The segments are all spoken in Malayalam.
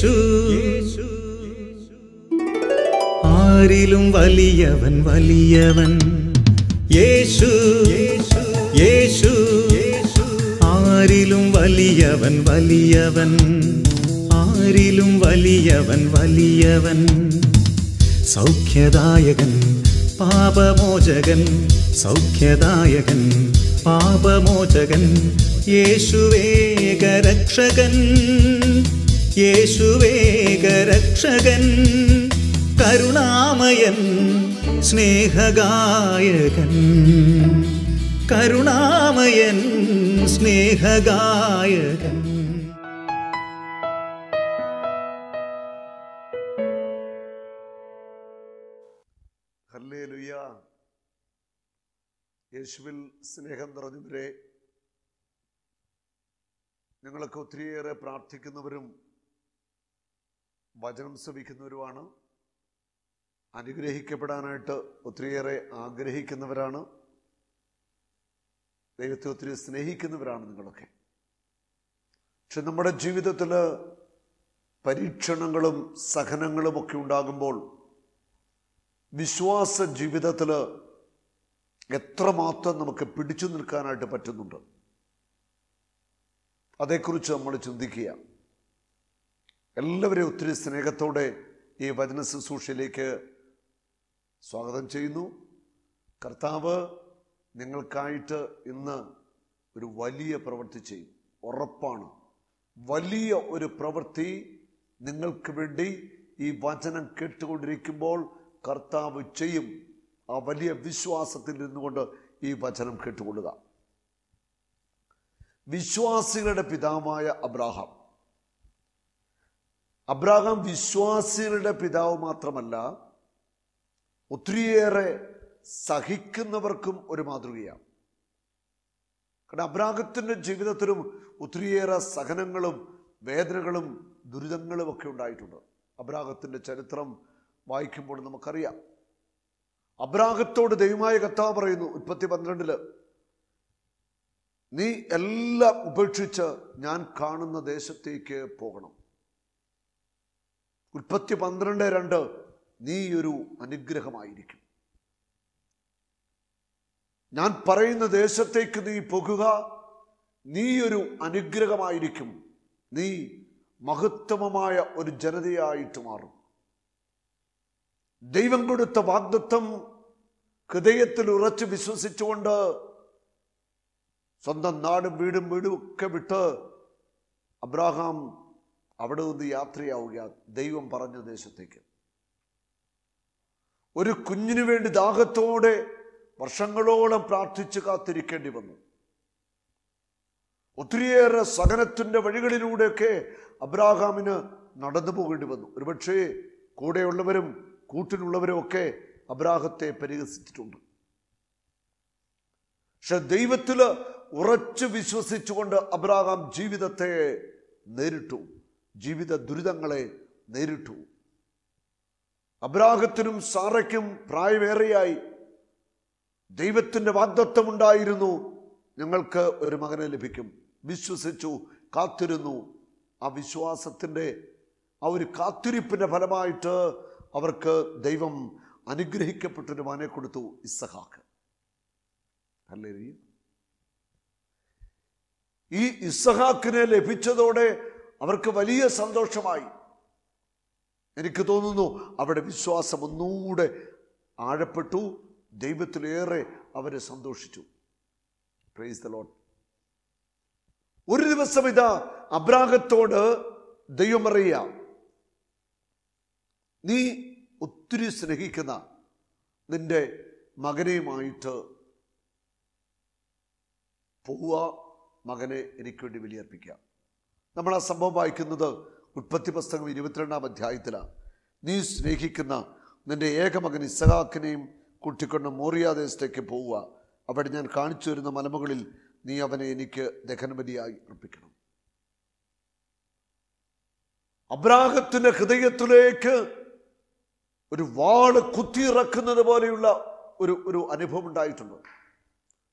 യേശു ആരിലും വലിയവൻ വലിയവൻ യേശു യേശു ആരിലും വലിയവൻ വലിയവൻ ആരിലും വലിയവൻ വലിയവൻ സൗഖ്യദായകൻ പാപമോചകൻ സൗഖ്യദായകൻ പാപമോചകൻ യേശുവേഗരക്ഷകൻ യേശുവേഗരക്ഷകൻ കരുണാമയൻ സ്നേഹഗായകൻ. കരുണാമയൻ സ്നേഹഗായകൻ. യേശുവിൽ സ്നേഹം നിറഞ്ഞവരെ ഞങ്ങളൊക്കെ ഒത്തിരിയേറെ പ്രാർത്ഥിക്കുന്നവരും വചനം ശ്രവിക്കുന്നവരുമാണ്. അനുഗ്രഹിക്കപ്പെടാനായിട്ട് ഒത്തിരിയേറെ ആഗ്രഹിക്കുന്നവരാണ്. ദൈവത്തെ ഒത്തിരി സ്നേഹിക്കുന്നവരാണ് നിങ്ങളൊക്കെ. പക്ഷെ നമ്മുടെ ജീവിതത്തിൽ പരീക്ഷണങ്ങളും സഹനങ്ങളും ഒക്കെ ഉണ്ടാകുമ്പോൾ വിശ്വാസ ജീവിതത്തിൽ എത്രമാത്രം നമുക്ക് പിടിച്ചു നിൽക്കാനായിട്ട് പറ്റുന്നുണ്ട്. അതേക്കുറിച്ച് നമ്മൾ ചിന്തിക്കുക. എല്ലാവരെയും ഒത്തിരി സ്നേഹത്തോടെ ഈ വചന ശുശ്രൂഷയിലേക്ക് സ്വാഗതം ചെയ്യുന്നു. കർത്താവ് നിങ്ങൾക്കായിട്ട് ഇന്ന് ഒരു വലിയ പ്രവൃത്തി ചെയ്യും. ഉറപ്പാണ്. വലിയ ഒരു പ്രവൃത്തി നിങ്ങൾക്ക് വേണ്ടി ഈ വചനം കേട്ടുകൊണ്ടിരിക്കുമ്പോൾ കർത്താവ് ചെയ്യും. ആ വലിയ വിശ്വാസത്തിൽ നിന്നുകൊണ്ട് ഈ വചനം കേട്ടുകൊള്ളുക. വിശ്വാസികളുടെ പിതാവായ അബ്രാഹാം അബ്രാഹാം വിശ്വാസികളുടെ പിതാവ് മാത്രമല്ല ഒത്തിരിയേറെ സഹിക്കുന്നവർക്കും ഒരു മാതൃകയാണ്. കാരണം അബ്രാഹത്തിന്റെ ജീവിതത്തിലും ഒത്തിരിയേറെ സഹനങ്ങളും വേദനകളും ദുരിതങ്ങളും ഒക്കെ ഉണ്ടായിട്ടുണ്ട്. അബ്രാഹത്തിന്റെ ചരിത്രം വായിക്കുമ്പോൾ നമുക്കറിയാം. അബ്രാഹത്തോട് ദൈവമായ കർത്താവ് പറയുന്നു ഉൽപ്പത്തി പന്ത്രണ്ടിൽ നീ എല്ലാം ഉപേക്ഷിച്ച് ഞാൻ കാണുന്ന ദേശത്തേക്ക് പോകണം. ഉൽപ്പത്തി പന്ത്രണ്ട് രണ്ട്. നീ ഒരു അനുഗ്രഹമായിരിക്കും. ഞാൻ പറയുന്ന ദേശത്തേക്ക് നീ പോകുക. നീ ഒരു അനുഗ്രഹമായിരിക്കും. നീ മഹത്തമമായ ഒരു ജനതയായിട്ട് മാറും. ദൈവം കൊടുത്ത വാഗ്ദത്വം ഹൃദയത്തിൽ ഉറച്ചു വിശ്വസിച്ചുകൊണ്ട് സ്വന്തം നാടും വീടും വീടും ഒക്കെ വിട്ട് അബ്രാഹാം അവിടെ നിന്ന് യാത്രയാവുക. ദൈവം പറഞ്ഞ ദേശത്തേക്ക്. ഒരു കുഞ്ഞിനു വേണ്ടി ദാഹത്തോടെ വർഷങ്ങളോളം പ്രാർത്ഥിച്ച് കാത്തിരിക്കേണ്ടി വന്നു. ഒത്തിരിയേറെ സഹനത്തിന്റെ വഴികളിലൂടെയൊക്കെ അബ്രാഹാമിന് നടന്നു പോകേണ്ടി വന്നു. ഒരുപക്ഷേ കൂടെയുള്ളവരും കൂട്ടിലുള്ളവരും ഒക്കെ അബ്രാഹത്തെ പരിഹസിച്ചിട്ടുണ്ട്. പക്ഷെ ദൈവത്തിൽ ഉറച്ചു വിശ്വസിച്ചുകൊണ്ട് അബ്രാഹാം ജീവിതത്തെ നേരിട്ടു. ജീവിത ദുരിതങ്ങളെ നേരിട്ടു. അബ്രാഹത്തിനും സാറയ്ക്കും പ്രായമേറെയായി ദൈവത്തിന്റെ വാഗ്ദത്വം ഉണ്ടായിരുന്നു ഞങ്ങൾക്ക് ഒരു മകനെ ലഭിക്കും. വിശ്വസിച്ചു കാത്തിരുന്നു. ആ വിശ്വാസത്തിന്റെ ആ ഒരു കാത്തിരിപ്പിന്റെ ഫലമായിട്ട് അവർക്ക് ദൈവം അനുഗ്രഹിക്കപ്പെട്ടൊരു മകനെ കൊടുത്തു ഇസഹാക്ക്. അല്ലേ ഈ ഇസഹാക്കിനെ ലഭിച്ചതോടെ അവർക്ക് വലിയ സന്തോഷമായി. എനിക്ക് തോന്നുന്നു അവിടെ വിശ്വാസം ഒന്നുകൂടെ ആഴപ്പെട്ടു. ദൈവത്തിലേറെ അവരെ സന്തോഷിച്ചു. പ്രൈസ് ദ ലോട്ട് ഒരു ദിവസം ഇതാ അബ്രാഹത്തോട് ദൈവമറിയ നീ ഒത്തിരി സ്നേഹിക്കുന്ന നിന്റെ മകനെയുമായിട്ട് പോവുക. മകനെ എനിക്ക് വേണ്ടി ബലിയർപ്പിക്കുക. നമ്മൾ ആ സംഭവം വായിക്കുന്നത് ഉൽപ്പത്തി പുസ്തകം ഇരുപത്തിരണ്ടാം അധ്യായത്തിലാണ്. നീ സ്നേഹിക്കുന്ന നിന്റെ ഏകമകൻ ഇസഹാക്കിനെയും കൂട്ടിക്കൊണ്ട് മോറിയാദേശത്തേക്ക് പോവുക. അവിടെ ഞാൻ കാണിച്ചു വരുന്ന മലമുകളിൽ നീ അവനെ എനിക്ക് ദഹനബലിയായി അർപ്പിക്കണം. അബ്രാഹത്തിന്റെ ഹൃദയത്തിലേക്ക് ഒരു വാൾ കുത്തിയിറക്കുന്നത് പോലെയുള്ള ഒരു ഒരു അനുഭവം ഉണ്ടായിട്ടുണ്ട്.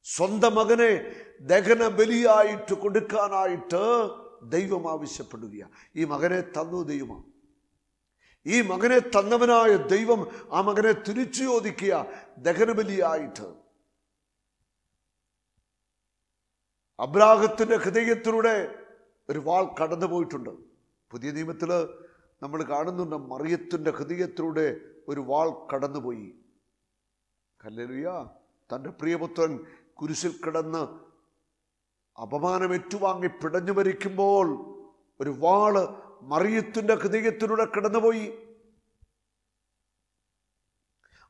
സ്വന്തം മകനെ ദഹന ബലിയായിട്ട് കൊടുക്കാനായിട്ട് ദൈവം ആവശ്യപ്പെടുകയാണ്. ഈ മകനെ തന്നു ദൈവമാണ് ഈ മകനെ തന്നവനായ ദൈവം ആ മകനെ തിരിച്ചു ചോദിക്കുക ദഹനബലിയായിട്ട്. അബ്രാഹത്തിന്റെ ഹൃദയത്തിലൂടെ ഒരു വാൾ കടന്നു പോയിട്ടുണ്ട് പുതിയ നിയമത്തിൽ നമ്മൾ കാണുന്നുണ്ട് മറിയത്തിന്റെ ഹൃദയത്തിലൂടെ ഒരു വാൾ കടന്നുപോയി. കല്ലലുയ തന്റെ പ്രിയപുത്രൻ കുരിശിൽ കിടന്ന് അപമാനം ഏറ്റുവാങ്ങി പിടഞ്ഞു മരിക്കുമ്പോൾ ഒരു വാൾ മറിയത്തിന്റെ ഹൃദയത്തിലൂടെ കിടന്നുപോയി.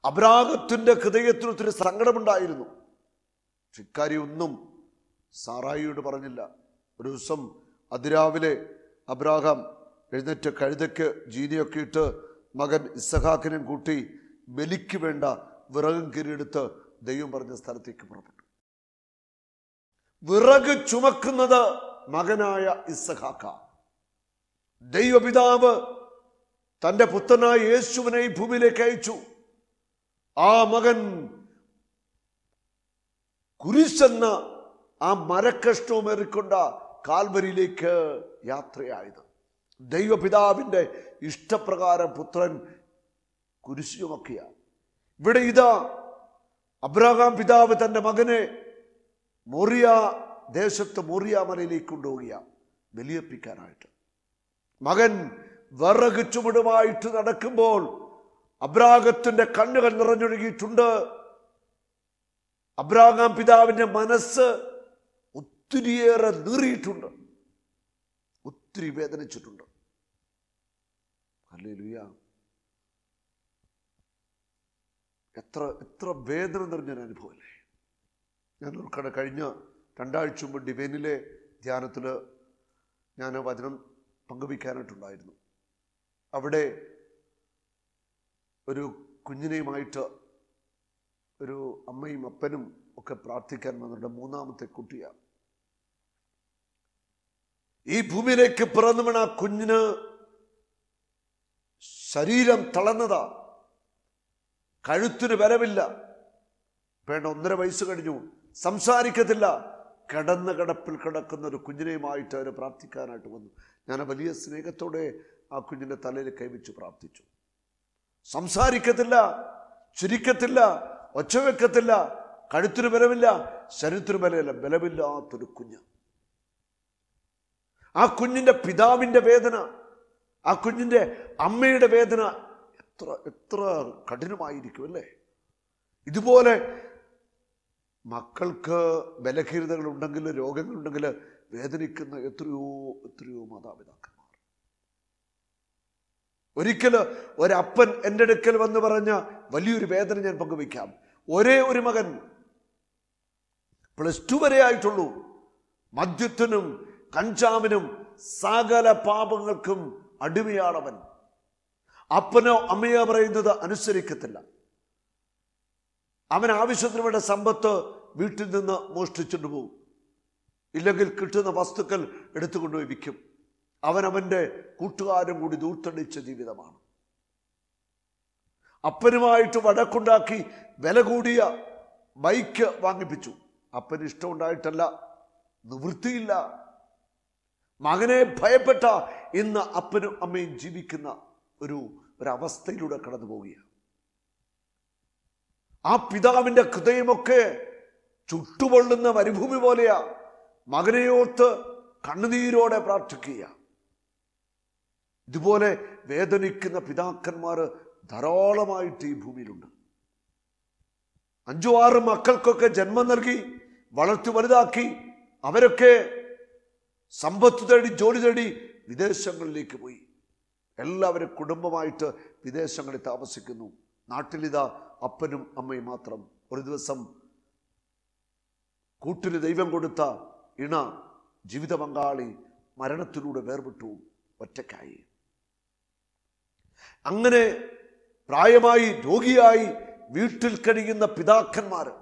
അപരാഗത്തിന്റെ ഹൃദയത്തിൽ ഒത്തിരി സങ്കടമുണ്ടായിരുന്നു. ഇക്കാരി ഒന്നും സാറായിയോട് പറഞ്ഞില്ല. ഒരു ദിവസം അതിരാവിലെ അബ്രാഹാം എഴുന്നേറ്റ് കഴുതയ്ക്ക് ജീനിയൊക്കെ ഇട്ട് മകൻ ഇസഹാക്കിനെ കൂട്ടി ബലിക്ക് വേണ്ട വിറകും കിരിയെടുത്ത് ദൈവം പറഞ്ഞ സ്ഥലത്തേക്ക് പുറപ്പെട്ടു. വിറക് ചുമക്കുന്നത് മകനായ ഇസഹാക്ക. ദൈവപിതാവ് തന്റെ പുത്രനായ യേശുവിനെ ഭൂമിയിലേക്ക് അയച്ചു. ആ മകൻ കുരിശെന്ന ആ മരക്കഷ്ണവുമേറിക്കൊണ്ട കാൽവരിയിലേക്ക് യാത്രയായത്. ദൈവപിതാവിന്റെ ഇഷ്ടപ്രകാരം പുത്രൻ കുരിശുമൊക്കെയാണ് ഇവിടെ ഇതാ അബ്രഹാം പിതാവ് തന്റെ മകനെ മോറിയ ദേശത്ത് മോറിയ മലയിലേക്ക് കൊണ്ടുപോവുക ബലിയപ്പിക്കാനായിട്ട്. മകൻ വിറക് ചുമടുമായിട്ട് നടക്കുമ്പോൾ അബ്രാഗത്തിന്റെ കണ്ണുകൾ നിറഞ്ഞൊഴുകിയിട്ടുണ്ട്. അബ്രാഹാം പിതാവിന്റെ മനസ്സ് ഒത്തിരിയേറെ നീറിയിട്ടുണ്ട്. ഒത്തിരി വേദനിച്ചിട്ടുണ്ട്. എത്ര എത്ര വേദന നിറഞ്ഞൊരു അനുഭവമല്ലേ ഞാൻ ഉൾക്കട കഴിഞ്ഞ രണ്ടാഴ്ച മുമ്പ് ഡിവൈനിലെ ധ്യാനത്തിൽ ഞാൻ വചനം പങ്കുവയ്ക്കാനായിട്ടുണ്ടായിരുന്നു. അവിടെ ഒരു കുഞ്ഞിനെയുമായിട്ട് ഒരു അമ്മയും അപ്പനും ഒക്കെ പ്രാർത്ഥിക്കാൻ വന്നിട്ട് മൂന്നാമത്തെ കുട്ടിയാണ് ഈ ഭൂമിയിലേക്ക് പിറന്നു വീണ കുഞ്ഞിന് ശരീരം തളർന്നതാ. കഴുത്തിന് വരവില്ല. വേണ്ട ഒന്നര വയസ്സ് കഴിഞ്ഞു സംസാരിക്കത്തില്ല. കിടന്ന കിടപ്പിൽ കിടക്കുന്ന ഒരു കുഞ്ഞിനെയുമായിട്ട് അവർ പ്രാർത്ഥിക്കാനായിട്ട് വന്നു. ഞാൻ വലിയ സ്നേഹത്തോടെ ആ കുഞ്ഞിന്റെ തലയിൽ കൈവച്ച് പ്രാർത്ഥിച്ചു. സംസാരിക്കത്തില്ല ചിരിക്കത്തില്ല ഒച്ച വെക്കത്തില്ല കഴുത്തിന് ബലമില്ല ശരീരത്തിന് ബലമില്ല ബലമില്ലാത്തൊരു കുഞ്ഞ്. ആ കുഞ്ഞിന്റെ പിതാവിന്റെ വേദന ആ കുഞ്ഞിന്റെ അമ്മയുടെ വേദന എത്ര എത്ര കഠിനമായിരിക്കും അല്ലേ? ഇതുപോലെ മക്കൾക്ക് ബലഹീനതകൾ ഉണ്ടെങ്കിൽ രോഗങ്ങളുണ്ടെങ്കിൽ വേദനിക്കുന്ന എത്രയോ എത്രയോ മാതാപിതാക്കന്മാർ. ഒരിക്കൽ ഒരപ്പൻ എന്റെ അടുക്കൽ വന്ന് പറഞ്ഞ വലിയൊരു വേദന ഞാൻ പങ്കുവയ്ക്കാം. ഒരേ ഒരു മകൻ പ്ലസ് ടു വരെ ആയിട്ടുള്ളൂ. മദ്യത്തിനും കഞ്ചാവിനും സകല പാപങ്ങൾക്കും അടിമയാണവൻ. അപ്പനോ അമ്മയോ പറയുന്നത് അനുസരിക്കത്തില്ല. അവൻ ആവശ്യത്തിന് വേണ്ട സമ്പത്ത് വീട്ടിൽ നിന്ന് മോഷ്ടിച്ചുകൊണ്ട് പോകും ഇല്ലെങ്കിൽ കിട്ടുന്ന വസ്തുക്കൾ എടുത്തുകൊണ്ടുപോയി വിൽക്കും. അവനവന്റെ കൂട്ടുകാരും കൂടി ദൂർത്തടിച്ച ജീവിതമാണ്. അപ്പനുമായിട്ട് വടക്കുണ്ടാക്കി വില കൂടിയ ബൈക്ക് വാങ്ങിപ്പിച്ചു. അപ്പന് ഇഷ്ടമുണ്ടായിട്ടല്ല. നിവൃത്തിയില്ല. മകനെ ഭയപ്പെട്ട ഇന്ന് അപ്പനും അമ്മയും ജീവിക്കുന്ന ഒരു ഒരവസ്ഥയിലൂടെ കടന്നു പോവുകയാണ് ആ പിതാവിന്റെ ഹൃദയമൊക്കെ ചുട്ടുപൊള്ളുന്ന മരുഭൂമി പോലെയാ. മകനെയോർത്ത് കണ്ണുനീരോടെ പ്രാർത്ഥിക്കുക. ഇതുപോലെ വേദനിക്കുന്ന പിതാക്കന്മാർ ധാരാളമായിട്ട് ഈ ഭൂമിയിലുണ്ട്. അഞ്ചു ആറ് മക്കൾക്കൊക്കെ ജന്മം നൽകി വളർത്തി വലുതാക്കി അവരൊക്കെ സമ്പത്ത് തേടി ജോലി തേടി വിദേശങ്ങളിലേക്ക് പോയി. എല്ലാവരും കുടുംബമായിട്ട് വിദേശങ്ങളിൽ താമസിക്കുന്നു. നാട്ടിലിതാ അപ്പനും അമ്മയും മാത്രം. ഒരു ദിവസം കൂട്ടിന് ദൈവം കൊടുത്ത ഇണ ജീവിത പങ്കാളി മരണത്തിലൂടെ വേർപെട്ടു ഒറ്റയ്ക്കായി. അങ്ങനെ പ്രായമായി രോഗിയായി വീട്ടിൽ കഴിയുന്ന പിതാക്കന്മാർ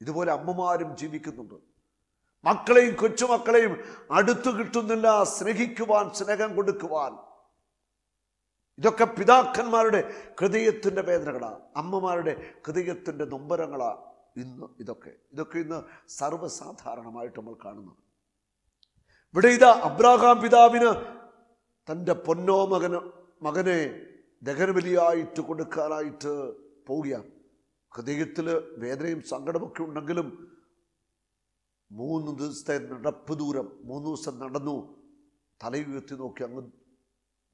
ഇതുപോലെ അമ്മമാരും ജീവിക്കുന്നുണ്ട്. മക്കളെയും കൊച്ചുമക്കളെയും അടുത്തു കിട്ടുന്നില്ല സ്നേഹിക്കുവാൻ സ്നേഹം കൊടുക്കുവാൻ. ഇതൊക്കെ പിതാക്കന്മാരുടെ ഹൃദയത്തിന്റെ വേദനകളാണ് അമ്മമാരുടെ ഹൃദയത്തിന്റെ നൊമ്പരങ്ങളാ. ഇന്ന് ഇതൊക്കെ. ഇതൊക്കെ ഇന്ന് സർവസാധാരണമായിട്ട് നമ്മൾ കാണുന്നത്. ഇവിടെ ഇതാ അബ്രാഹാം പിതാവിന് തന്റെ പൊന്നോ മകന് മകനെ ദഹനബലിയായിട്ട് കൊടുക്കാനായിട്ട് പോവുകയാണ്. ഹൃദയത്തിൽ വേദനയും സങ്കടമൊക്കെ ഉണ്ടെങ്കിലും മൂന്ന് ദിവസത്തെ നടപ്പ് ദൂരം മൂന്ന് ദിവസം നടന്നു തലയുയർത്തി നോക്കി അങ്ങ്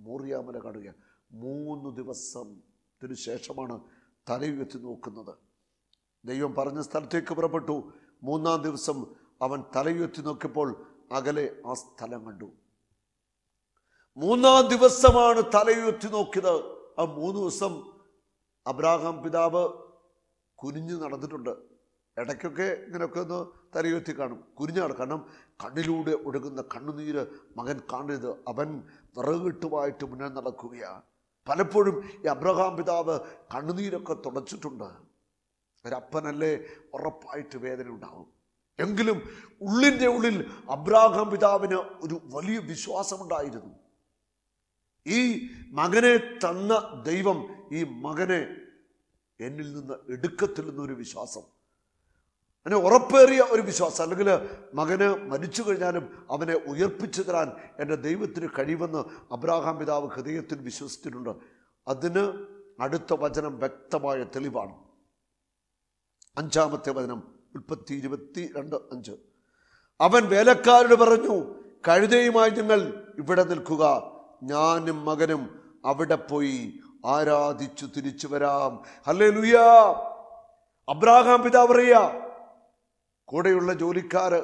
മോറിയാമല കാണുക മൂന്ന് ദിവസത്തിന് ശേഷമാണ് തലയുയർത്തി നോക്കുന്നത്. ദൈവം പറഞ്ഞ സ്ഥലത്തേക്ക് പുറപ്പെട്ടു. മൂന്നാം ദിവസം അവൻ തലയുയർത്തി നോക്കിയപ്പോൾ അകലെ ആ സ്ഥലം കണ്ടു. മൂന്നാം ദിവസമാണ് തലയുയർത്തി നോക്കിയത്. ആ മൂന്ന് ദിവസം അബ്രാഹാം പിതാവ് കുനിഞ്ഞു നടന്നിട്ടുണ്ട്. ഇടയ്ക്കൊക്കെ ഇങ്ങനെയൊക്കെ ഒന്ന് തലയുയർത്തി കാണും. നടക്കണം കാരണം കണ്ണിലൂടെ ഒഴുകുന്ന കണ്ണുനീര് മകൻ കാണരുത്. അവൻ വിറകിട്ടുമായിട്ട് മുന്നേ നടക്കുകയാണ്. പലപ്പോഴും ഈ അബ്രഹാം പിതാവ് കണ്ണുനീരൊക്കെ തുടച്ചിട്ടുണ്ട്. ഒരപ്പനല്ലേ ഉറപ്പായിട്ട് വേദന ഉണ്ടാവും. എങ്കിലും ഉള്ളിന്റെ ഉള്ളിൽ അബ്രാഹാം പിതാവിന് ഒരു വലിയ വിശ്വാസമുണ്ടായിരുന്നു. ഈ മകനെ തന്ന ദൈവം ഈ മകനെ എന്നിൽ നിന്ന് എടുക്കത്തില്ലെന്നൊരു വിശ്വാസം. അങ്ങനെ ഉറപ്പേറിയ ഒരു വിശ്വാസം. അല്ലെങ്കിൽ മകന് മരിച്ചു കഴിഞ്ഞാലും അവനെ ഉയർപ്പിച്ചു തരാൻ എന്റെ ദൈവത്തിന് കഴിയുമെന്ന് അബ്രാഹാം പിതാവ് ഹൃദയത്തിൽ വിശ്വസിച്ചിട്ടുണ്ട്. അതിന് അടുത്ത വചനം വ്യക്തമായ തെളിവാണ്. അഞ്ചാമത്തെ വചനം ഉൽപ്പത്തി ഇരുപത്തി രണ്ട് അഞ്ച്. അവൻ വേലക്കാരോട് പറഞ്ഞു കഴുതയുമായി നിങ്ങൾ ഇവിടെ നിൽക്കുക. ഞാനും മകനും അവിടെ പോയി ആരാധിച്ചു തിരിച്ചു വരാം. അല്ലേ ലുയാ അബ്രാഹാം പിതാവ് പറയുക കൂടെയുള്ള ജോലിക്കാര്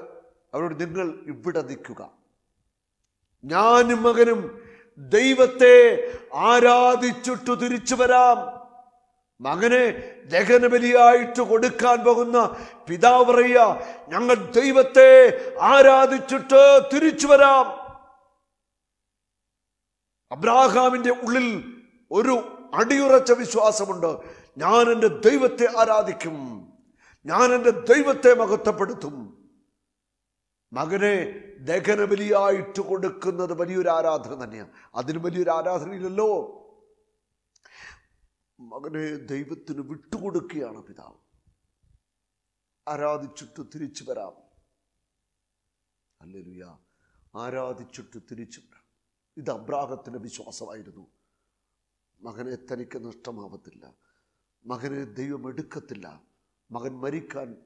അവരോട് നിങ്ങൾ ഇവിടെ നിൽക്കുക. ഞാനും മകനും ദൈവത്തെ ആരാധിച്ചിട്ടു തിരിച്ചു വരാം. മകനെ ദഹനബലിയായിട്ട് കൊടുക്കാൻ പോകുന്ന പിതാവ് ഞങ്ങൾ ദൈവത്തെ ആരാധിച്ചിട്ട് തിരിച്ചു വരാം. അബ്രാഹാമിന്റെ ഉള്ളിൽ ഒരു അടിയുറച്ച വിശ്വാസമുണ്ട്. ഞാൻ എന്റെ ദൈവത്തെ ആരാധിക്കും. ഞാൻ എന്റെ ദൈവത്തെ മഹത്വപ്പെടുത്തും. മകനെ ദഹനബലിയായിട്ട് കൊടുക്കുന്നത് വലിയൊരു ആരാധന തന്നെയാണ് അതിന് വലിയൊരു ആരാധനയില്ലല്ലോ. മകനെ ദൈവത്തിന് വിട്ടുകൊടുക്കുകയാണ് പിതാവ്. ആരാധിച്ചിട്ട് തിരിച്ചു വരാം. അല്ലേലുയ ആരാധിച്ചിട്ട് തിരിച്ചു വരാം. ഇത് അബ്രാഹത്തിന്റെ വിശ്വാസമായിരുന്നു. മകനെ തനിക്ക് നഷ്ടമാവത്തില്ല. മകനെ ദൈവം എടുക്കത്തില്ല. മകൻ മരിക്കാൻ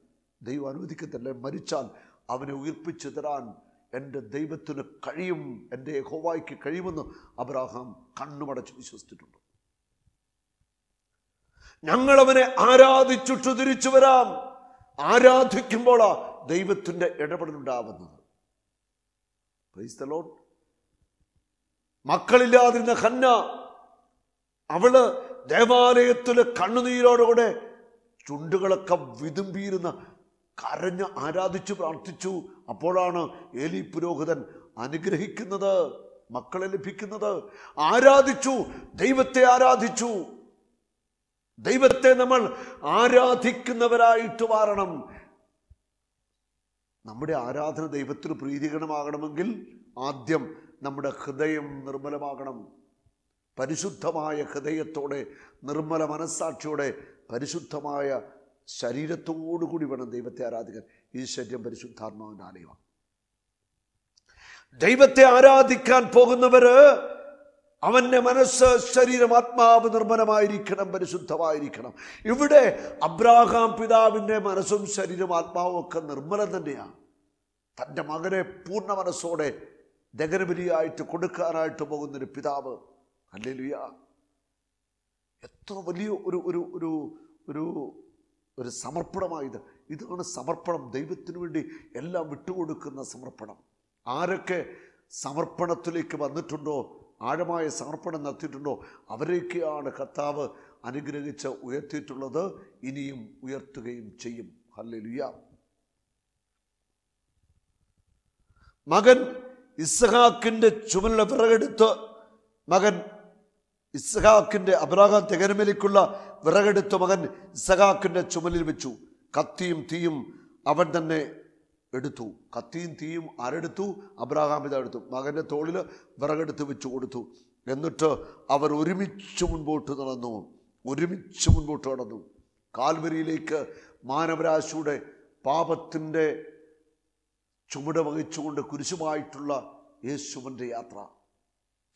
ദൈവം അനുവദിക്കത്തില്ല. മരിച്ചാൽ അവനെ ഉയർപ്പിച്ചു തരാൻ എന്റെ ദൈവത്തിന് കഴിയും. എന്റെ ഹോവായ്ക്ക് കഴിയുമെന്ന് അബ്രാഹാം കണ്ണുമടച്ച് വിശ്വസിച്ചിട്ടുണ്ട്. ഞങ്ങൾ അവനെ ആരാധിച്ചു തിരിച്ചു വരാം. ആരാധിക്കുമ്പോഴാ ദൈവത്തിന്റെ ഇടപെടലുണ്ടാവുന്നത്. The മക്കളില്ലാതിരുന്ന ഹന്ന അവൾ ദേവാലയത്തിലെ കണ്ണുനീരോടുകൂടെ ചുണ്ടുകളൊക്കെ വിതുമ്പിയിരുന്ന കരഞ്ഞ് ആരാധിച്ചു പ്രാർത്ഥിച്ചു. അപ്പോഴാണ് ഏലി പുരോഹിതൻ അനുഗ്രഹിക്കുന്നത് മക്കളെ ലഭിക്കുന്നത്. ആരാധിച്ചു ദൈവത്തെ ആരാധിച്ചു. ദൈവത്തെ നമ്മൾ ആരാധിക്കുന്നവരായിട്ട് മാറണം നമ്മുടെ ആരാധന ദൈവത്തിന് പ്രീതികരമാകണമെങ്കിൽ ആദ്യം നമ്മുടെ ഹൃദയം നിർമ്മലമാകണം. പരിശുദ്ധമായ ഹൃദയത്തോടെ നിർമ്മല മനസ്സാക്ഷിയോടെ പരിശുദ്ധമായ ശരീരത്തോടുകൂടി വേണം ദൈവത്തെ ആരാധിക്കാൻ. ഈ ശരീരം പരിശുദ്ധാത്മാവിന്റെ ആലയമാണ്. ദൈവത്തെ ആരാധിക്കാൻ പോകുന്നവര് അവന്റെ മനസ്സ് ശരീരം ആത്മാവ് നിർമ്മലമായിരിക്കണം പരിശുദ്ധമായിരിക്കണം. ഇവിടെ അബ്രാഹാം പിതാവിന്റെ മനസ്സും ശരീരം ആത്മാവും ഒക്കെ നിർമ്മലം തന്നെയാണ്. തന്റെ മകനെ പൂർണ മനസ്സോടെ ദഗനബലിയായിട്ട് കൊടുക്കാനായിട്ട് പോകുന്നൊരു പിതാവ്. അല്ലേലുയ എത്ര വലിയ ഒരു ഒരു ഒരു ഒരു ഒരു സമർപ്പണമായത്. ഇതാണ് സമർപ്പണം. ദൈവത്തിനു വേണ്ടി എല്ലാം വിട്ടുകൊടുക്കുന്ന സമർപ്പണം. ആരൊക്കെ സമർപ്പണത്തിലേക്ക് വന്നിട്ടുണ്ടോ? ആഴമായ സമർപ്പണം നടത്തിയിട്ടുണ്ടോ? അവരെയൊക്കെയാണ് കർത്താവ് അനുഗ്രഹിച്ച് ഉയർത്തിയിട്ടുള്ളത്. ഇനിയും ഉയർത്തുകയും ചെയ്യും. ഹല്ലുയ മകൻ ഇസ്ഹാക്കിന്റെ ചുമലിലെ വിറകെടുത്ത് മകൻ ഇസ്ഹാക്കിന്റെ അബ്രാഹാം തികരമേലേക്കുള്ള വിറകെടുത്ത് മകൻ ഇസ്ഹാക്കിന്റെ ചുമലിൽ വെച്ചു. കത്തിയും തീയും അവൻ തന്നെ എടുത്തു. കത്തിയും തീയും ആരെടുത്തു? അബ്രാഹാം പിതാവ് എടുത്തു. മകന്റെ തോളിൽ വിറകെടുത്ത് വെച്ചു കൊടുത്തു. എന്നിട്ട് അവർ ഒരുമിച്ച് മുൻപോട്ട് നടന്നു. ഒരുമിച്ച് മുൻപോട്ട് നടന്നു. കാൽവരിയിലേക്ക് മാനവരാശിയുടെ പാപത്തിന്റെ ചുമട് വഹിച്ചുകൊണ്ട് കുരിശുമായിട്ടുള്ള യേശുവിന്റെ യാത്ര.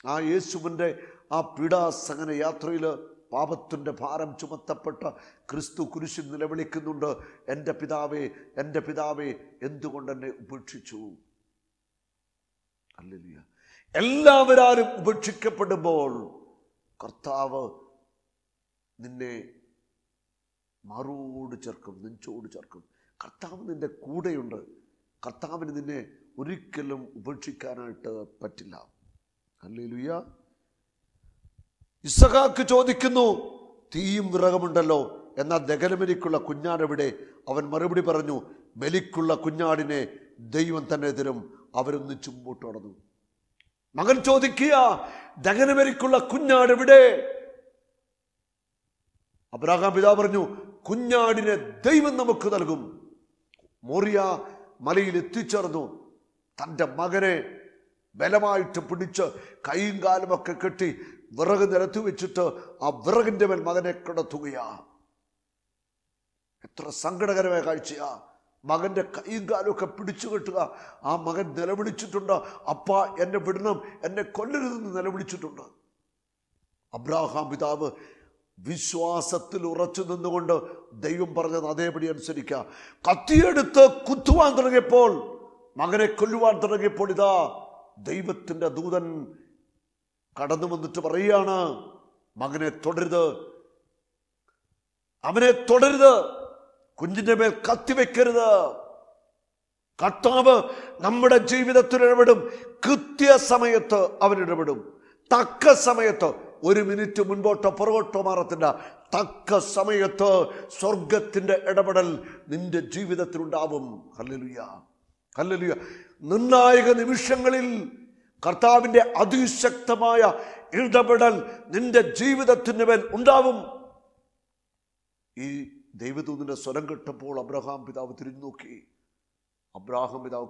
ആ യേശുവിന്റെ ആ പീഡാസഹന യാത്രയിൽ പാപത്തിന്റെ ഭാരം ചുമത്തപ്പെട്ട ക്രിസ്തു കുരിശിൽ നിലവിളിക്കുന്നുണ്ട്. എന്റെ പിതാവേ എന്റെ പിതാവേ എന്തുകൊണ്ട് എന്നെ ഉപേക്ഷിച്ചു? അല്ലില്ല എല്ലാവരും ഉപേക്ഷിക്കപ്പെടുമ്പോൾ കർത്താവ് നിന്നെ മാറോട് ചേർക്കും നെഞ്ചോട് ചേർക്കും. കർത്താവ് നിന്റെ കൂടെയുണ്ട്. കർത്താവിന് നിന്നെ ഒരിക്കലും ഉപേക്ഷിക്കാനായിട്ട് പറ്റില്ല. അല്ലേ അല്ലേലുയ്യ ഇസഹാക്ക് ചോദിക്കുന്നു തീയും വിറകമുണ്ടല്ലോ. എന്നാൽ ദഗനമെനിക്കുള്ള കുഞ്ഞാടെവിടെ? അവൻ മറുപടി പറഞ്ഞു ബലിക്കുള്ള കുഞ്ഞാടിനെ ദൈവം തന്നെ തരും. അവരൊന്ന് മുമ്പോട്ട് നടന്നു. മകൻ ചോദിക്കുക ദഗനമെനിക്കുള്ള കുഞ്ഞാടെവിടെ? അബ്രാഹാം പിതാ പറഞ്ഞു കുഞ്ഞാടിനെ ദൈവം നമുക്ക് നൽകും. മോറിയ മലയിൽ എത്തിച്ചേർന്നു. തന്റെ മകനെ ബലമായിട്ട് പിടിച്ച് കൈയും കാലുമൊക്കെ കെട്ടി വിറക് നിരത്തി വെച്ചിട്ട് ആ വിറകിന്റെ മേൽ മകനെ കിടത്തുകയാ. എത്ര സങ്കടകരമായ കാഴ്ചയാ. മകന്റെ കൈയും കാലും ഒക്കെ പിടിച്ചു കെട്ടുക. ആ മകൻ നിലവിളിച്ചിട്ടുണ്ട്. അപ്പ എന്നെ വിടണം. എന്നെ കൊല്ലരുതെന്ന് നിലവിളിച്ചിട്ടുണ്ട്. അബ്രാഹാം പിതാവ് വിശ്വാസത്തിൽ ഉറച്ചു നിന്നുകൊണ്ട് ദൈവം പറഞ്ഞത് അതേപടി അനുസരിക്കുക. കത്തിയെടുത്ത് കുത്തുവാൻ തുടങ്ങിയപ്പോൾ മകനെ കൊല്ലുവാൻ തുടങ്ങിയപ്പോൾ ഇതാ ദൈവത്തിന്റെ ദൂതൻ കടന്നു വന്നിട്ട് പറയുകയാണ് മകനെ തുടരുത്. അവനെ തുടരുത്. കുഞ്ഞിന്റെ മേൽ കത്തിവെക്കരുത് കർത്താവ് നമ്മുടെ ജീവിതത്തിൽ ഇടപെടും. കൃത്യസമയത്ത് അവൻ ഇടപെടും. തക്ക സമയത്ത് ഒരു മിനിറ്റ് മുൻപോട്ടോ പുറകോട്ടോ മാറത്തില്ല. തക്ക സമയത്ത് സ്വർഗത്തിന്റെ ഇടപെടൽ നിന്റെ ജീവിതത്തിലുണ്ടാവും. ഹല്ലേലൂയ. ഹല്ലേലൂയ. നിർണായക നിമിഷങ്ങളിൽ കർത്താവിന്റെ അതിശക്തമായ ഇടപെടൽ നിന്റെ ജീവിതത്തിന് മേൽ ഉണ്ടാവും. ഈ ദൈവദൂതിന്റെ സ്വരം കേട്ടപ്പോൾ അബ്രഹാം പിതാവ് തിരിഞ്ഞു നോക്കി. അബ്രാഹാം പിതാവ്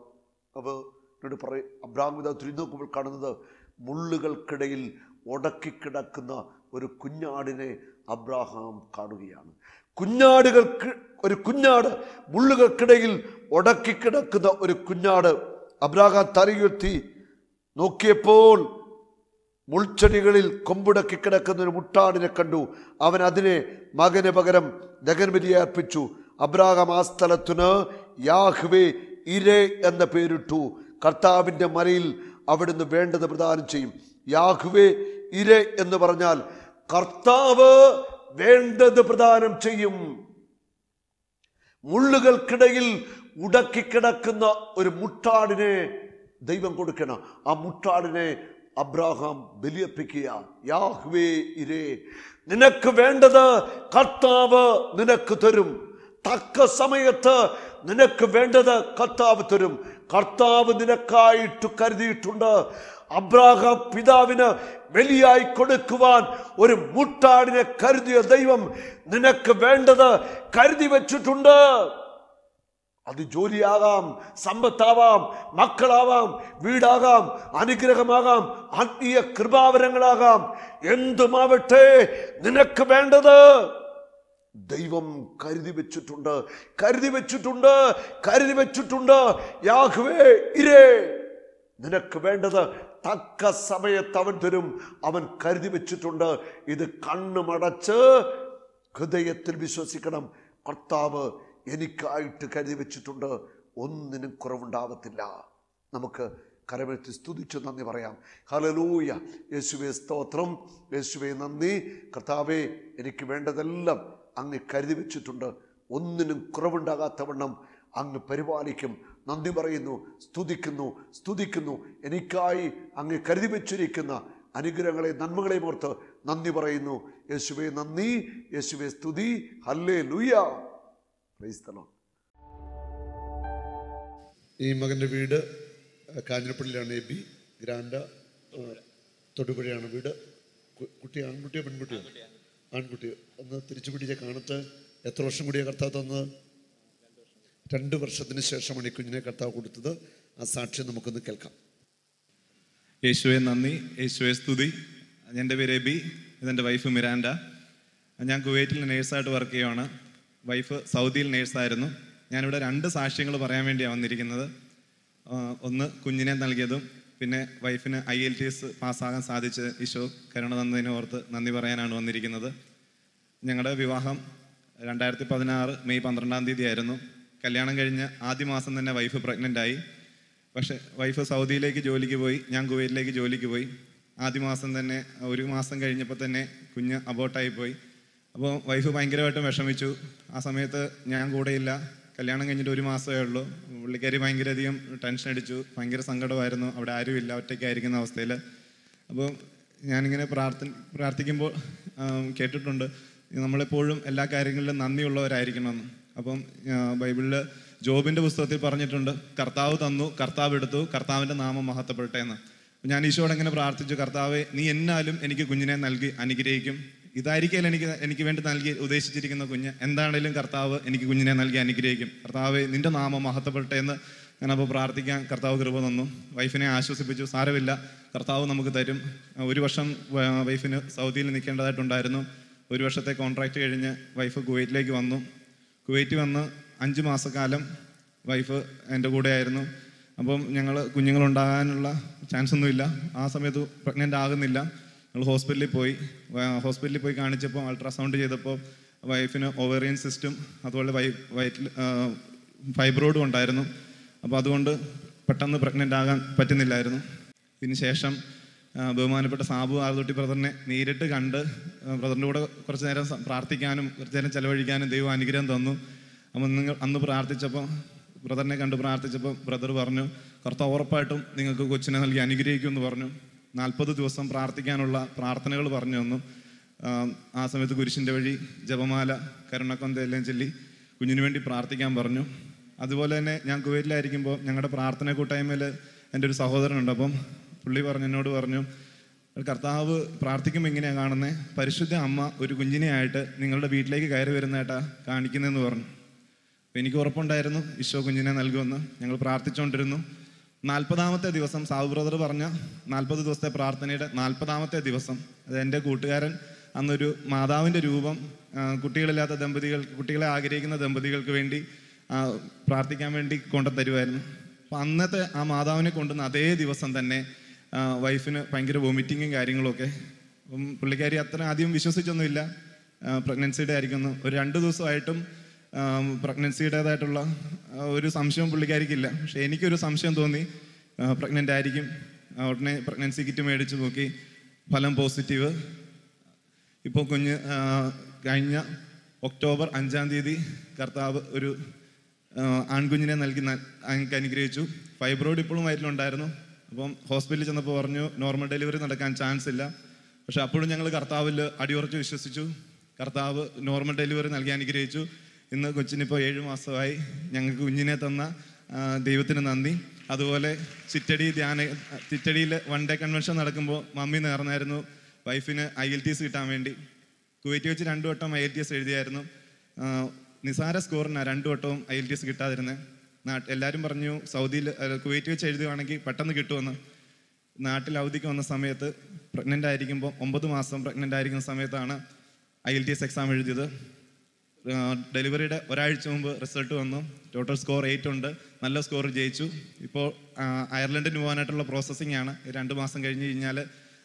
അവനോട് പറയും അബ്രാഹാം പിതാവ് തിരിഞ്ഞു നോക്കുമ്പോൾ കാണുന്നത് മുള്ളുകൾക്കിടയിൽ ഉടക്കിക്കിടക്കുന്ന ഒരു കുഞ്ഞാടിനെ അബ്രാഹാം കാണുകയാണ്. കുഞ്ഞാടുകൾക്ക് ഒരു കുഞ്ഞാട് മുള്ളുകൾക്കിടയിൽ ഉടക്കിക്കിടക്കുന്ന ഒരു കുഞ്ഞാട് അബ്രാഹാം തലയുയർത്തി നോക്കിയപ്പോൾ മുൾച്ചെടികളിൽ കൊമ്പുടക്കി കിടക്കുന്ന ഒരു മുട്ടാടിനെ കണ്ടു. അവൻ അതിനെ മകന് പകരം ദഗൻബലിയെ അർപ്പിച്ചു. അബ്രാഹാം ആ സ്ഥലത്തിന് യാഹ്വേ ഇരേ എന്ന പേരിട്ടു. കർത്താവിന്റെ മലയിൽ അവിടുന്ന് വേണ്ടത് പ്രദാനം ചെയ്യും. യാഹ്വേ ഇരേ എന്ന് പറഞ്ഞാൽ കർത്താവ് വേണ്ടത് പ്രദാനം ചെയ്യും. മുള്ളുകൾക്കിടയിൽ ഉടക്കിക്കിടക്കുന്ന ഒരു മുട്ടാടിനെ ദൈവം കൊടുക്കണം ആ മുട്ടാടിനെ അബ്രാഹാം ബലിയപ്പിക്കുക യാഹ്വേ ഇരേ നിനക്ക് വേണ്ടത് കർത്താവ് നിനക്ക് തരും. തക്ക സമയത്ത് നിനക്ക് വേണ്ടത് കർത്താവ് തരും. കർത്താവ് നിനക്കായിട്ട് കരുതിയിട്ടുണ്ട്. അബ്രാഹാം പിതാവിന് വലിയായി കൊടുക്കുവാൻ ഒരു മുട്ടാടിനെ കരുതിയ ദൈവം നിനക്ക് വേണ്ടത് കരുതി വെച്ചിട്ടുണ്ട്. അത് ജോലിയാകാം സമ്പത്താവാം മക്കളാവാം വീടാകാം അനുഗ്രഹമാകാം ആത്മീയ കൃപാവരങ്ങളാകാം. എന്തുമാവട്ടെ നിനക്ക് വേണ്ടത്? ദൈവം കരുതി വെച്ചിട്ടുണ്ട് കരുതി വെച്ചിട്ടുണ്ട് കരുതി വെച്ചിട്ടുണ്ട്. യാഹുവേ ഇരേ. നിനക്ക് വേണ്ടത് തക്ക സമയത്ത് അവൻ തരും. അവൻ കരുതി വെച്ചിട്ടുണ്ട്. ഇത് കണ്ണുമടച്ച് ഹൃദയത്തിൽ വിശ്വസിക്കണം. കർത്താവ് എനിക്കായിട്ട് കരുതി വെച്ചിട്ടുണ്ട്. ഒന്നിനും കുറവുണ്ടാവത്തില്ല. നമുക്ക് കരമെത്തി സ്തുതിച്ചു നന്ദി പറയാം. ഹലലൂയ യേശുവെ സ്തോത്രം. യേശുവെ നന്ദി. കർത്താവെ എനിക്ക് വേണ്ടതെല്ലാം അങ്ങ് കരുതി വെച്ചിട്ടുണ്ട്. ഒന്നിനും കുറവുണ്ടാകാത്തവണ്ണം അങ്ങ് പരിപാലിക്കും. നന്ദി പറയുന്നു സ്തുതിക്കുന്നു സ്തുതിക്കുന്നു. എനിക്കായി അങ്ങ് കരുതി വെച്ചിരിക്കുന്ന അനുഗ്രഹങ്ങളെ നന്മകളെ ഓർത്ത് നന്ദി പറയുന്നു. യേശുവെ നന്ദി. യേശുവെ സ്തുതി. ഹല്ലേ ലൂയ ക്രൈസ്തലോ ഈ മകന്റെ വീട് കാഞ്ഞിരപ്പള്ളിയിലാണ് എ ബി. ഗ്രാൻഡ തൊടുപുഴയാണ് വീട്. കുട്ടി ആൺകുട്ടിയോ പെൺകുട്ടിയോ? ആൺകുട്ടി. ഒന്ന് തിരിച്ചു പിടിച്ച കാണത്ത് എത്ര വർഷം കൂടിയ കർത്താവ് തന്നത്? രണ്ട് വർഷത്തിന് ശേഷമാണ് ഈ കുഞ്ഞിനെ കർത്താവ് കൊടുത്തത്. ആ സാക്ഷ്യം നമുക്കൊന്ന് കേൾക്കാം. യേശുവെ നന്ദി. യേശുവെ സ്തുതി. എന്റെ പേര് എബി ഇതെന്റെ വൈഫ് മിരാൻഡ. ഞാൻ കുവൈറ്റിൽ നേഴ്സായിട്ട് വർക്ക് ചെയ്യുവാണ്. വൈഫ് സൗദിയിൽ നേഴ്സായിരുന്നു. ഞാനിവിടെ രണ്ട് സാക്ഷ്യങ്ങൾ പറയാൻ വേണ്ടിയാണ് വന്നിരിക്കുന്നത്. ഒന്ന് കുഞ്ഞിനെ നൽകിയതും പിന്നെ വൈഫിന് ഐ എൽ ടി എസ് പാസ്സാകാൻ സാധിച്ച് ഈശോ കരുണ തന്നതിനെ ഓർത്ത് നന്ദി പറയാനാണ് വന്നിരിക്കുന്നത്. ഞങ്ങളുടെ വിവാഹം രണ്ടായിരത്തി പതിനാറ് മെയ് പന്ത്രണ്ടാം തീയതി ആയിരുന്നു കല്യാണം കഴിഞ്ഞ് ആദ്യ മാസം തന്നെ വൈഫ് പ്രഗ്നന്റ് ആയി പക്ഷേ വൈഫ് സൗദിയിലേക്ക് ജോലിക്ക് പോയി ഞാൻ കുവൈറ്റിലേക്ക് ജോലിക്ക് പോയി. ആദ്യ മാസം തന്നെ ഒരു മാസം കഴിഞ്ഞപ്പോൾ തന്നെ കുഞ്ഞ് അബോട്ടായി പോയി. അപ്പോൾ വൈഫ് ഭയങ്കരമായിട്ട് വിഷമിച്ചു. ആ സമയത്ത് ഞാൻ കൂടെയില്ല കല്യാണം കഴിഞ്ഞിട്ട് ഒരു മാസമേ ഉള്ളൂ. പുള്ളിക്കാരി ഭയങ്കരധികം ടെൻഷൻ അടിച്ചു. ഭയങ്കര സങ്കടമായിരുന്നു. അവിടെ ആരുമില്ല ഒറ്റയ്ക്കായിരിക്കുന്ന അവസ്ഥയിൽ അപ്പോൾ ഞാനിങ്ങനെ പ്രാർത്ഥന പ്രാർത്ഥിക്കുമ്പോൾ കേട്ടിട്ടുണ്ട്. നമ്മളെപ്പോഴും എല്ലാ കാര്യങ്ങളിലും നന്ദിയുള്ളവരായിരിക്കണമെന്ന്. അപ്പം ബൈബിളിൽ ജോബിന്റെ പുസ്തകത്തിൽ പറഞ്ഞിട്ടുണ്ട്. കർത്താവ് തന്നു കർത്താവ് എടുത്തു കർത്താവിന്റെ നാമം മഹത്വപ്പെടട്ടെ എന്ന്. ഞാൻ ഈശോടെ എങ്ങനെ പ്രാർത്ഥിച്ചു. കർത്താവെ നീ എന്നാലും എനിക്ക് കുഞ്ഞിനെ നൽകി അനുഗ്രഹിക്കും. ഇതായിരിക്കും എനിക്ക് എനിക്ക് വേണ്ടി നൽകി ഉദ്ദേശിച്ചിരിക്കുന്ന കുഞ്ഞ്. എന്താണേലും കർത്താവ് എനിക്ക് കുഞ്ഞിനെ നൽകി അനുഗ്രഹിക്കും. കർത്താവ് നിന്റെ നാമം മഹത്വപ്പെട്ടെ എന്ന് ഞാനപ്പോൾ പ്രാർത്ഥിക്കാൻ കർത്താവ് കൃപ തന്നു. വൈഫിനെ ആശ്വസിപ്പിച്ചു. സാരമില്ല. കർത്താവ് നമുക്ക് തരും. ഒരു വർഷം വൈഫിന് സൗദിയിൽ നിൽക്കേണ്ടതായിട്ടുണ്ടായിരുന്നു. ഒരു വർഷത്തെ കോൺട്രാക്റ്റ് കഴിഞ്ഞ് വൈഫ് കുവൈറ്റിലേക്ക് വന്നു. കുവൈറ്റ് വന്ന് അഞ്ച് മാസക്കാലം വൈഫ് എന്റെ കൂടെ ആയിരുന്നു അപ്പം ഞങ്ങൾ കുഞ്ഞുങ്ങളുണ്ടാകാനുള്ള ചാൻസ് ഒന്നുമില്ല. ആ സമയത്ത് പ്രഗ്നന്റ് ആകുന്നില്ല. ഞങ്ങൾ ഹോസ്പിറ്റലിൽ പോയി. ഹോസ്പിറ്റലിൽ പോയി കാണിച്ചപ്പോൾ അൾട്രാസൗണ്ട് ചെയ്തപ്പോൾ വൈഫിന് ഓവേറിയൻ സിസ്റ്റം അതുപോലെ വൈ വയറ്റിൽ ഫൈബ്രോയിഡും ഉണ്ടായിരുന്നു. അപ്പോൾ അതുകൊണ്ട് പെട്ടെന്ന് പ്രഗ്നന്റ് ആകാൻ പറ്റുന്നില്ലായിരുന്നു. ഇതിന് ശേഷം ബഹുമാനപ്പെട്ട സാബു ആറുതൊട്ടി ബ്രദറിനെ നേരിട്ട് കണ്ട് ബ്രദറിന്റെ കൂടെ കുറച്ച് നേരം പ്രാർത്ഥിക്കാനും കുറച്ച് നേരം ചിലവഴിക്കാനും ദൈവം അനുഗ്രഹം തന്നു. അപ്പം നിങ്ങൾ അന്ന് പ്രാർത്ഥിച്ചപ്പോൾ ബ്രദറിനെ കണ്ട് പ്രാർത്ഥിച്ചപ്പോൾ ബ്രദർ പറഞ്ഞു കർത്താവ് ഉറപ്പായിട്ടും നിങ്ങൾക്ക് കൊച്ചിനെ നൽകി അനുഗ്രഹിക്കുമെന്ന് പറഞ്ഞു. നാൽപ്പത് ദിവസം പ്രാർത്ഥിക്കാനുള്ള പ്രാർത്ഥനകൾ പറഞ്ഞു തന്നു. ആ, സമയത്ത് കുരിശിന്റെ വഴി ജപമാല കരുണക്കൊന്ത എല്ലാം ചൊല്ലി കുഞ്ഞിന് വേണ്ടി പ്രാർത്ഥിക്കാൻ പറഞ്ഞു. അതുപോലെ തന്നെ ഞാൻ കുവൈറ്റിലായിരിക്കുമ്പോൾ ഞങ്ങളുടെ പ്രാർത്ഥന കൂട്ടായ്മയിൽ എന്റെ ഒരു സഹോദരനുണ്ട്. അപ്പം പുള്ളി പറഞ്ഞു എന്നോട് പറഞ്ഞു കർത്താവ് പ്രാർത്ഥിക്കുമ്പോൾ എങ്ങനെയാണ് കാണുന്നത് പരിശുദ്ധ അമ്മ ഒരു കുഞ്ഞിനെയായിട്ട് നിങ്ങളുടെ വീട്ടിലേക്ക് കയറി വരുന്നതായിട്ടാ കാണിക്കുന്നതെന്ന് പറഞ്ഞു. എനിക്ക് ഉറപ്പുണ്ടായിരുന്നു ഈശോ കുഞ്ഞിനെ നൽകുമെന്ന് ഞങ്ങൾ പ്രാർത്ഥിച്ചുകൊണ്ടിരുന്നു. നാൽപ്പതാമത്തെ ദിവസം സാവു ബ്രദർ പറഞ്ഞ നാൽപ്പത് ദിവസത്തെ പ്രാർത്ഥനയുടെ നാൽപ്പതാമത്തെ ദിവസം. അത് എന്റെ കൂട്ടുകാരൻ അന്നൊരു മാതാവിന്റെ രൂപം കുട്ടികളില്ലാത്ത ദമ്പതികൾ കുട്ടികളെ ആഗ്രഹിക്കുന്ന ദമ്പതികൾക്ക് വേണ്ടി പ്രാർത്ഥിക്കാൻ വേണ്ടി കൊണ്ടു തരുമായിരുന്നു അപ്പം അന്നത്തെ ആ മാതാവിനെ കൊണ്ടുവന്ന അതേ ദിവസം തന്നെ വൈഫിന് ഭയങ്കര വൊമിറ്റിങ്ങും കാര്യങ്ങളൊക്കെ. അപ്പം പുള്ളിക്കാരി അത്ര ആദ്യം വിശ്വസിച്ചൊന്നുമില്ല. പ്രഗ്നൻസിയുടെ ആയിരിക്കുന്നു. ഒരു രണ്ട് ദിവസമായിട്ടും പ്രഗ്നൻസിയുടേതായിട്ടുള്ള ഒരു സംശയം പുള്ളിക്കാരിക്കില്ല. പക്ഷെ എനിക്കൊരു സംശയം തോന്നി. പ്രഗ്നന്റ് ആയിരിക്കും. ഉടനെ പ്രഗ്നൻസി കിറ്റ് മേടിച്ച് നോക്കി. ഫലം പോസിറ്റീവ്. ഇപ്പോൾ കുഞ്ഞ് കഴിഞ്ഞ ഒക്ടോബർ അഞ്ചാം തീയതി കർത്താവ് ഒരു ആൺകുഞ്ഞിനെ നൽകി ഞങ്ങൾക്ക് അനുഗ്രഹിച്ചു. ഫൈബ്രോയിഡ് ഇപ്പോഴും വയറ്റിലുണ്ടായിരുന്നു. അപ്പം ഹോസ്പിറ്റലിൽ ചെന്നപ്പോൾ പറഞ്ഞു നോർമൽ ഡെലിവറി നടക്കാൻ ചാൻസ് ഇല്ല. പക്ഷെ അപ്പോഴും ഞങ്ങൾ കർത്താവിൽ അടിയുറച്ച് വിശ്വസിച്ചു. കർത്താവ് നോർമൽ ഡെലിവറി നൽകി അനുഗ്രഹിച്ചു. ഇന്ന് കൊച്ചിനിപ്പോൾ ഏഴ് മാസമായി ഞങ്ങൾക്ക് കുഞ്ഞിനെ തന്ന ദൈവത്തിന് നന്ദി. അതുപോലെ ചിറ്റടി ധ്യാന ചിറ്റടിയിൽ വൺ ഡേ കൺവെൻഷൻ നടക്കുമ്പോൾ മമ്മി നേർന്നായിരുന്നു വൈഫിന് ഐ എൽ ടി എസ് കിട്ടാൻ വേണ്ടി. കുവൈറ്റ് വെച്ച് രണ്ടു വട്ടം ഐ എൽ ടി എസ് എഴുതിയായിരുന്നു. നിസാര സ്കോറിനാണ് രണ്ടു വട്ടവും ഐ എൽ ടി എസ് കിട്ടാതിരുന്നത് നാട്ട് എല്ലാവരും പറഞ്ഞു സൗദിയിൽ കുവൈറ്റ് വെച്ച് എഴുതുകയാണെങ്കിൽ പെട്ടെന്ന് കിട്ടുമെന്ന് നാട്ടിൽ അവധിക്ക് വന്ന സമയത്ത് പ്രഗ്നന്റ് ആയിരിക്കുമ്പോൾ ഒമ്പത് മാസം പ്രഗ്നന്റ് ആയിരിക്കുന്ന സമയത്താണ് I L T S exam എഴുതിയത്. ഡെലിവറിയുടെ ഒരാഴ്ച മുമ്പ് റിസൾട്ട് വന്നു. ടോട്ടൽ സ്കോർ എയ്റ്റ് ഉണ്ട്. നല്ല സ്കോർ ജയിച്ചു. ഇപ്പോൾ അയർലൻഡിന് പോകാനായിട്ടുള്ള പ്രോസസ്സിംഗ് ആണ്. രണ്ട് മാസം കഴിഞ്ഞ് കഴിഞ്ഞാൽ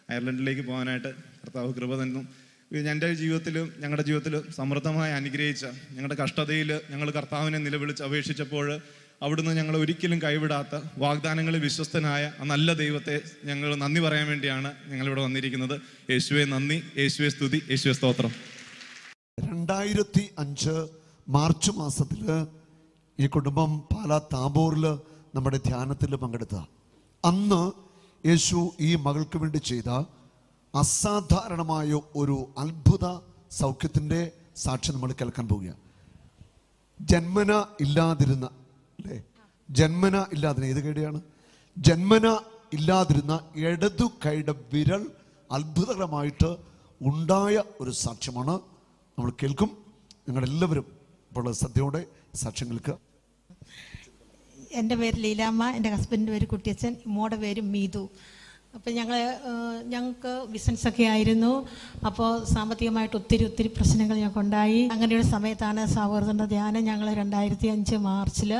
അയർലൻഡിലേക്ക് പോകാനായിട്ട് കർത്താവ് കൃപ തന്നു. എന്റെ ജീവിതത്തിലും ഞങ്ങളുടെ ജീവിതത്തിലും സമൃദ്ധമായി അനുഗ്രഹിച്ച ഞങ്ങളുടെ കഷ്ടതയിൽ ഞങ്ങൾ കർത്താവിനെ നിലവിളിച്ച് അപേക്ഷിച്ചപ്പോൾ അവിടുന്ന് ഞങ്ങൾ ഒരിക്കലും കൈവിടാത്ത വാഗ്ദാനങ്ങളിൽ വിശ്വസ്തനായ ആ നല്ല ദൈവത്തെ ഞങ്ങൾ നന്ദി പറയാൻ വേണ്ടിയാണ് ഞങ്ങളിവിടെ വന്നിരിക്കുന്നത്. യേശുവെ നന്ദി. യേശുവെ സ്തുതി. യേശുവെ സ്തോത്രം. രണ്ടായിരത്തി അഞ്ച് മാർച്ച് മാസത്തിൽ ഈ കുടുംബം പാലാ താബോറിൽ നമ്മുടെ ധ്യാനത്തിൽ പങ്കെടുത്ത അന്ന് യേശു ഈ മകൾക്ക് വേണ്ടി ചെയ്ത അസാധാരണമായ ഒരു അത്ഭുത സൗഖ്യത്തിന്റെ സാക്ഷ്യം നമ്മൾ കേൾക്കാൻ പോവുകയാണ് ജന്മന ഇല്ലാതിരുന്ന അല്ലേ? ജന്മന ഇല്ലാതിരുന്ന ഏത് കൈയുടെയാണ്? ജന്മന ഇല്ലാതിരുന്ന ഇടതു കൈയുടെ വിരൽ അത്ഭുതകരമായിട്ട് ഉണ്ടായ ഒരു സാക്ഷ്യമാണ് നമ്മൾ കേൾക്കും. നിങ്ങളെല്ലാവരും ഇപ്പോൾ ശ്രദ്ധയോടെ സാക്ഷ്യം കേൾക്കുക എന്റെ പേര് ലീലാമ്മ എന്റെ ഹസ്ബൻഡിന്റെ പേര് കുട്ടിയച്ചൻ മോടെ പേര് മീതു. അപ്പം ഞങ്ങൾ ഞങ്ങൾക്ക് ബിസിനസ്സൊക്കെ ആയിരുന്നു. അപ്പോൾ സാമ്പത്തികമായിട്ട് ഒത്തിരി ഒത്തിരി പ്രശ്നങ്ങൾ ഞങ്ങൾക്കുണ്ടായി. അങ്ങനെയുള്ള സമയത്താണ് സൗഹൃദന്റെ ധ്യാനം ഞങ്ങൾ രണ്ടായിരത്തി അഞ്ച് മാർച്ചിൽ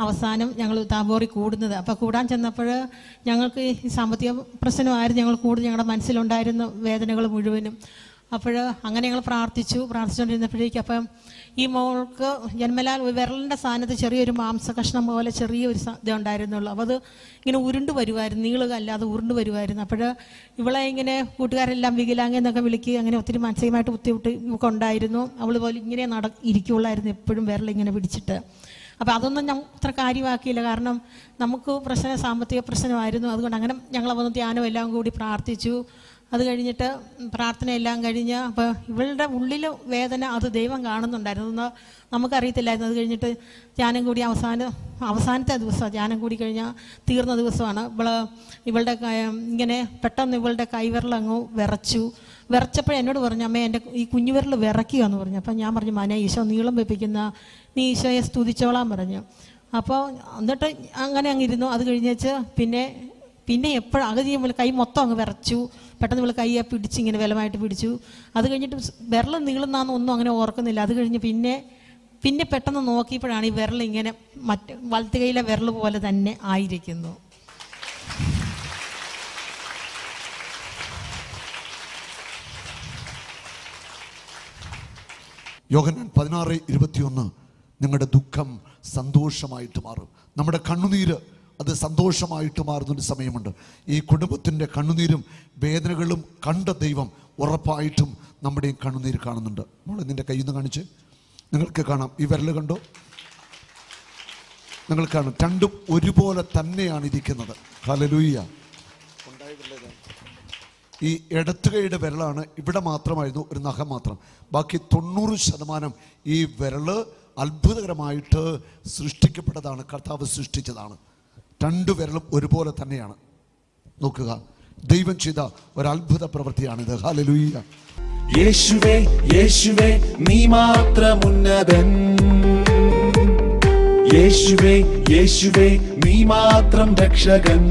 അവസാനം ഞങ്ങൾ താബോറി കൂടുന്നത്. അപ്പോൾ കൂടാൻ ചെന്നപ്പോൾ ഞങ്ങൾക്ക് സാമ്പത്തിക പ്രശ്നമായിരുന്നു. ഞങ്ങൾ കൂടുതൽ ഞങ്ങളുടെ മനസ്സിലുണ്ടായിരുന്ന വേദനകൾ മുഴുവനും. അപ്പോൾ അങ്ങനെ ഞങ്ങൾ പ്രാർത്ഥിച്ചു പ്രാർത്ഥിച്ചുകൊണ്ടിരുന്നപ്പോഴേക്കും അപ്പം ഈ മോൾക്ക് ജന്മലാൽ വിരലിന്റെ സ്ഥാനത്ത് ചെറിയൊരു മാംസ കഷ്ണം പോലെ ചെറിയൊരു ഇത് ഉണ്ടായിരുന്നുള്ളൂ. അപ്പോൾ അത് ഇങ്ങനെ ഉരുണ്ട് വരുമായിരുന്നു നീളുക അല്ലാതെ ഉരുണ്ട് വരുമായിരുന്നു അപ്പോൾ ഇവളെ ഇങ്ങനെ കൂട്ടുകാരെല്ലാം വികലാംഗ എന്നൊക്കെ വിളിക്കുക അങ്ങനെ ഒത്തിരി മാനസികമായിട്ട് ബുദ്ധിമുട്ട് ഒക്കെ ഉണ്ടായിരുന്നു. അവൾ പോലെ ഇങ്ങനെ നട ഇരിക്കുള്ളായിരുന്നു എപ്പോഴും വിരലിങ്ങനെ പിടിച്ചിട്ട്. അപ്പോൾ അതൊന്നും ഞാൻ അത്ര കാര്യമാക്കിയില്ല. കാരണം നമുക്ക് പ്രശ്നം സാമ്പത്തിക പ്രശ്നമായിരുന്നു. അതുകൊണ്ട് അങ്ങനെ ഞങ്ങൾ വന്ന് ധ്യാനം എല്ലാം കൂടി പ്രാർത്ഥിച്ചു. അത് കഴിഞ്ഞിട്ട് പ്രാർത്ഥനയെല്ലാം കഴിഞ്ഞ് അപ്പോൾ ഇവളുടെ ഉള്ളിൽ വേദന അത് ദൈവം കാണുന്നുണ്ടായിരുന്നു. നമുക്കറിയത്തില്ലായിരുന്നു. അത് കഴിഞ്ഞിട്ട് ധ്യാനം കൂടി അവസാനം അവസാനത്തെ ദിവസമാണ്. ധ്യാനം കൂടി കഴിഞ്ഞാൽ തീർന്ന ദിവസമാണ്. ഇവൾ ഇവളുടെ ഇങ്ങനെ പെട്ടെന്ന് ഇവളുടെ കൈവിരലങ്ങ് വിറച്ചു. വിറച്ചപ്പോൾ എന്നോട് പറഞ്ഞു അമ്മേ എന്റെ ഈ കുഞ്ഞുവിരൽ വിറയ്ക്കുക എന്ന് പറഞ്ഞു. അപ്പം ഞാൻ പറഞ്ഞു മനെ ഈശോ നീളം വെപ്പിക്കുന്ന നീ ഈശോയെ സ്തുതിച്ചോളാൻ പറഞ്ഞു. അപ്പോൾ എന്നിട്ട് അങ്ങനെ അങ്ങ് ഇരുന്നു. അത് കഴിഞ്ഞേച്ച് പിന്നെ പിന്നെ എപ്പോഴും അകതി ചെയ്യുമ്പോൾ കൈ മൊത്തം അങ്ങ് വിറച്ചു. പെട്ടെന്ന് ഇവൾ കയ്യെ പിടിച്ച് ഇങ്ങനെ ബലമായിട്ട് പിടിച്ചു. അത് കഴിഞ്ഞിട്ട് വിരൽ നീളുന്നാന്ന് ഒന്നും അങ്ങനെ ഓർക്കുന്നില്ല. അത് കഴിഞ്ഞ് പിന്നെ പിന്നെ പെട്ടെന്ന് നോക്കിയപ്പോഴാണ് ഈ വിരൽ ഇങ്ങനെ മറ്റ് വലത്ത് കൈയിലെ വിരൽ പോലെ തന്നെ ആയിരിക്കുന്നു. യോഹന്നാൻ പതിനാറ് ഇരുപത്തിയൊന്ന്. നിങ്ങളുടെ ദുഃഖം സന്തോഷമായിട്ട് മാറും. നമ്മുടെ കണ്ണുനീര് അത് സന്തോഷമായിട്ട് മാറുന്നൊരു സമയമുണ്ട്. ഈ കുടുംബത്തിന്റെ കണ്ണുനീരും വേദനകളും കണ്ട ദൈവം ഉറപ്പായിട്ടും നമ്മുടെയും കണ്ണുനീര് കാണുന്നുണ്ട്. നമ്മൾ നിന്റെ കയ്യിൽ നിന്ന് കാണിച്ച്. നിങ്ങൾക്ക് കാണാം. ഈ വിരൽ കണ്ടോ? നിങ്ങൾ കാണും. രണ്ടും ഒരുപോലെ തന്നെയാണ് ഇരിക്കുന്നത് ഹലലൂയ്യ ഈ ഇടത്തുകൈയുടെ വിരലാണ് ഇവിടെ മാത്രമായിരുന്നു ഒരു നഖം മാത്രം. ബാക്കി തൊണ്ണൂറ് ശതമാനം ഈ വിരൽ അത്ഭുതകരമായിട്ട് സൃഷ്ടിക്കപ്പെട്ടതാണ്. കർത്താവ് സൃഷ്ടിച്ചതാണ്. രണ്ട് വിരലും ഒരുപോലെ തന്നെയാണ്. നോക്കുക. ദൈവം ചെയ്ത ഒരു അത്ഭുത പ്രവൃത്തിയാണിത്. ഹാലലൂയ്യ യേശുവേ യേശുവേ നീ മാത്രം ഉന്നതൻ യേശുവേ യേശുവേ നീ മാത്രം രക്ഷകൻ.